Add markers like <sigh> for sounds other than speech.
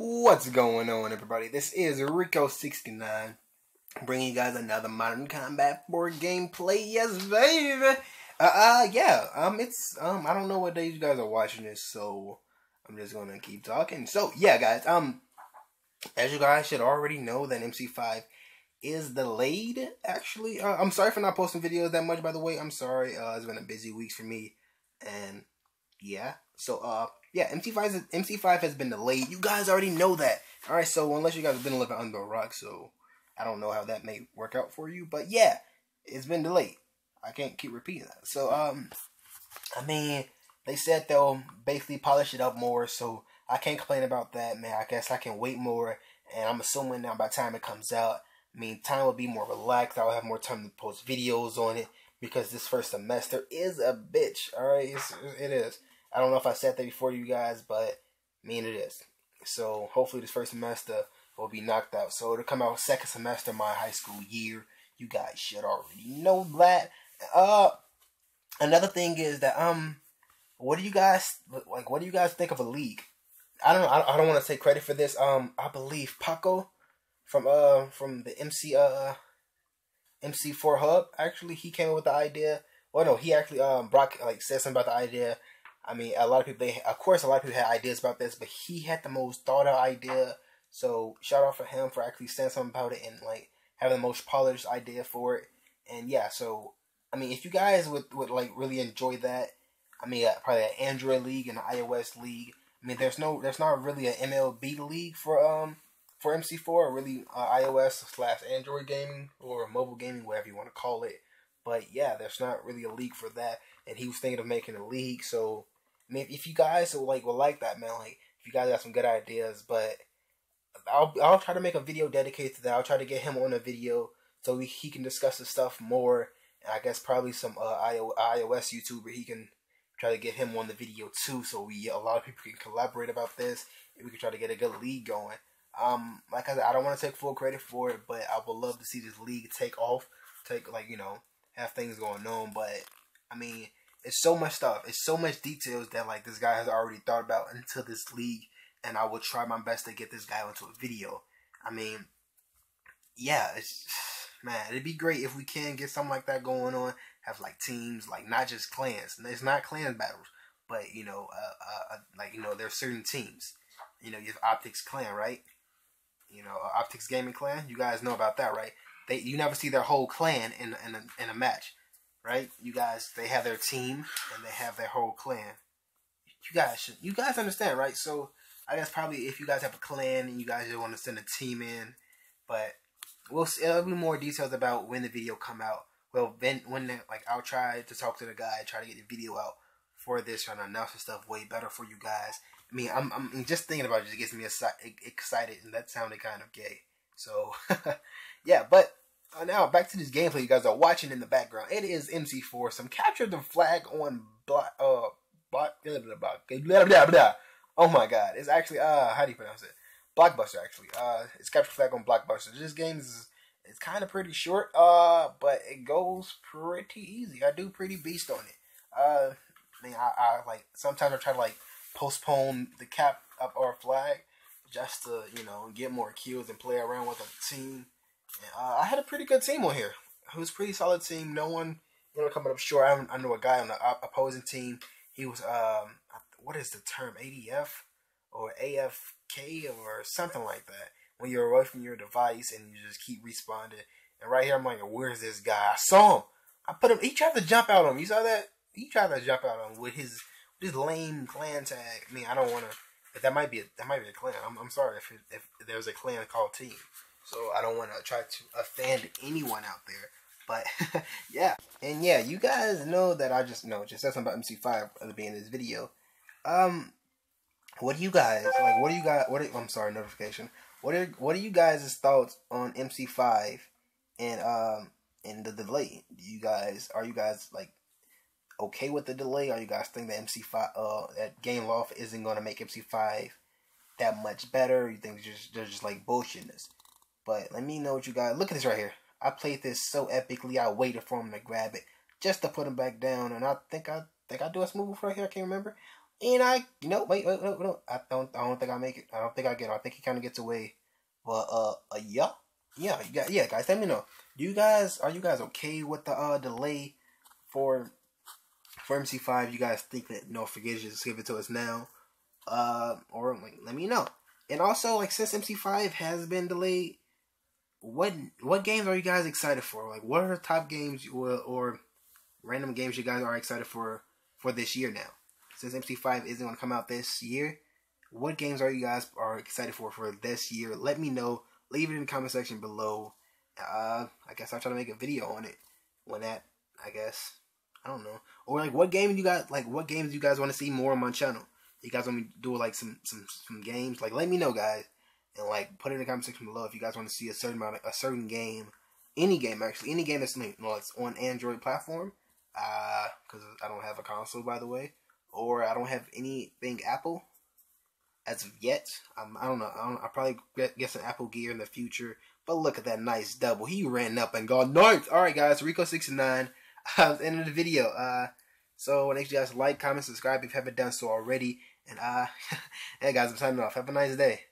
What's going on, everybody? This is Rico69 bringing you guys another Modern Combat 4 gameplay. Yes, baby! Uh, uh, yeah, um, it's, um, I don't know what days you guys are watching this, so I'm just gonna keep talking. So, yeah, guys, um, as you guys should already know that MC5 is delayed, actually. Uh, I'm sorry for not posting videos that much, by the way. I'm sorry, uh, it's been a busy week for me, and, yeah. So, uh, yeah, MC5 MC5 has been delayed. You guys already know that. All right, so unless you guys have been living under a rock, so I don't know how that may work out for you, but yeah, it's been delayed. I can't keep repeating that. So um, I mean, they said they'll basically polish it up more, so I can't complain about that, man. I guess I can wait more, and I'm assuming now by the time it comes out, I mean, time will be more relaxed. I'll have more time to post videos on it because this first semester is a bitch. All right, it's, it is. I don't know if I said that before you guys, but I mean it is. So hopefully this first semester will be knocked out. So it'll come out second semester my high school year. You guys should already know that. Uh, another thing is that um, what do you guys like? What do you guys think of a league? I don't know. I, I don't want to take credit for this. Um, I believe Paco from uh from the MC uh MC4 Hub actually he came up with the idea. Well, no, he actually um Brock like said something about the idea I mean, a lot of people, they, of course, a lot of people had ideas about this, but he had the most thought out idea. So shout out for him for actually saying something about it and like having the most polished idea for it. And yeah, so I mean, if you guys would would like really enjoy that, I mean, uh, probably an Android league and an iOS league. I mean, there's no, there's not really an MLG league for um for MC4 or really uh, iOS slash Android gaming or mobile gaming, whatever you want to call it. But yeah, there's not really a league for that. And he was thinking of making a league, so I mean, if you guys will like will like that, man, like if you guys got some good ideas, but I'll I'll try to make a video dedicated to that. I'll try to get him on a video so we, he can discuss the stuff more. And I guess probably some uh, iOS YouTuber he can try to get him on the video too, so we a lot of people can collaborate about this and we can try to get a good league going. Um, like I said, I don't want to take full credit for it, but I would love to see this league take off, take like you know have things going on. But I mean, it's so much stuff. It's so much details that like this guy has already thought about into this league, and I will try my best to get this guy into a video. I mean, yeah, it's <sighs> man, it'd be great if we can get something like that going on. Have like teams, like not just clans. It's not clan battles, but you know, uh, uh, uh like you know, there's certain teams. You know, you have Optics Clan, right? You know, uh, Optics Gaming Clan. You guys know about that, right? They you never see their whole clan in in a, in a match right? You guys, they have their team and they have their whole clan. You guys should, you guys understand, right? So I guess probably if you guys have a clan and you guys just want to send a team in, but we'll see, it'll be more details about when the video come out. Well, then when the, like I'll try to talk to the guy, try to get the video out for this, trying to announce the stuff way better for you guys. I mean, I'm, I'm just thinking about it just gets me excited, and that sounded kind of gay. So, <laughs> yeah, but uh, now back to this gameplay you guys are watching in the background. It is MC4. Some capture the flag on block. Uh, block. Blah, blah, blah, blah. Oh my god! It's actually uh, how do you pronounce it? Blockbuster actually. Uh, it's capture flag on Blockbuster. This game is it's kind of pretty short. Uh, but it goes pretty easy. I do pretty beast on it. Uh, I mean, I, I like sometimes I try to like postpone the cap up our flag just to you know get more kills and play around with a team uh, I had a pretty good team on here. It was a pretty solid team. No one, you know, coming up short. I, I know a guy on the opposing team. He was, um, what is the term? ADF or AFK or something like that. When you're away from your device and you just keep responding. And right here, I'm like, where's this guy? I saw him. I put him. He tried to jump out on me. You saw that? He tried to jump out on me with his with his lame clan tag. I mean, I don't want to. That might be a, that might be a clan. I'm, I'm sorry if it, if there's a clan called Team. So I don't want to try to offend anyone out there. But <laughs> yeah, and yeah, you guys know that I just know just said something about MC5 at the beginning of this video. Um, what do you guys like? What do you guys? What? Are, I'm sorry, notification. What are what are you guys' thoughts on MC5 and um and the delay? Do you guys are you guys like okay with the delay? Are you guys think that MC5 uh that Gameloft isn't gonna make MC5 that much better? You think just they're just like bullshitness? But let me know what you guys. Look at this right here. I played this so epically. I waited for him to grab it just to put him back down, and I think I think I do a smooth right here. I can't remember, And I, you know, wait, wait, wait, wait, I don't, I don't think I make it. I don't think I get it. I think he kind of gets away. But uh, uh, yeah, yeah, you got, yeah, guys. Let me know. You guys are you guys okay with the uh delay for for MC5? You guys think that no, forget it, just give it to us now. Uh, or like, let me know. And also, like, since MC5 has been delayed, what what games are you guys excited for? Like, what are the top games or, or random games you guys are excited for for this year now? Since MC5 isn't going to come out this year, what games are you guys are excited for for this year? Let me know. Leave it in the comment section below. Uh, I guess I'll try to make a video on it when that. I guess I don't know. Or like, what game you guys Like, what games you guys want to see more on my channel? You guys want me to do like some some some games? Like, let me know, guys, and like put it in the comment section below if you guys want to see a certain amount, of, a certain game, any game actually, any game that's you know, it's on Android platform. Uh, because I don't have a console, by the way, or I don't have anything Apple as of yet. Um, I don't know. I don't, I'll probably get, some Apple gear in the future. But look at that nice double. He ran up and gone nice. All right, guys. Rico69. Uh, <laughs> end of the video. Uh, so make sure you guys like, comment, subscribe if you haven't done so already. And uh, <laughs> hey guys, I'm signing off. Have a nice day.